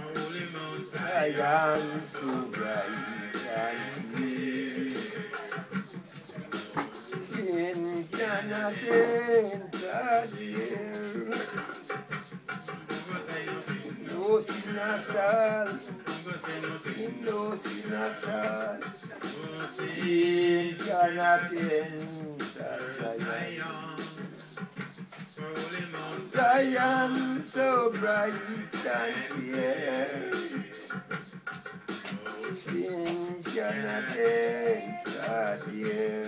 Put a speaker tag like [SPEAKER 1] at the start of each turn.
[SPEAKER 1] Holy Mount
[SPEAKER 2] Zion so bright and clear. Sin cannot enter there. No sin cannot enter. Zion so bright and clear. Sin cannot enter there.